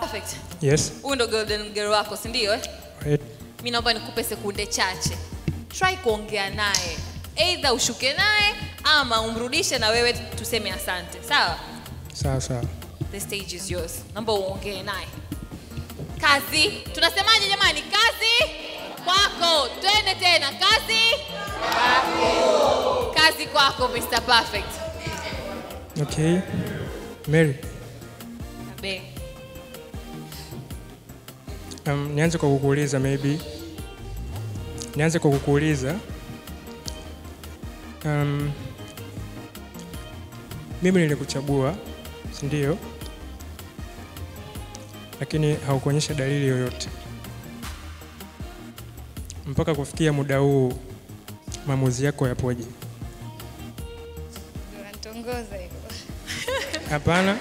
Perfect. Yes. Huyu ndo golden girl wako, si ndio eh? Right. Mimi naomba nikupe sekunde chache. Try kuongea naye. Either ushuke naye ama umrudishe na wewe tuseme asante. Sawa? Sawa sawa. The stage is yours. Naomba uongee naye. Kazi. Tunasemaje jamani? Kazi kwako. Twende tena. Kazi kwako. Kazi kwako Mr. Perfect. Okay. Mary, Abe. um, nianze kwa kukuuliza maybe. Nianze kwa kukuuliza um, mimi nilikuchagua, sindio? Lakini haukuonyesha dalili yoyote mpaka kufikia muda huu. Maamuzi yako yapoje? Hapana,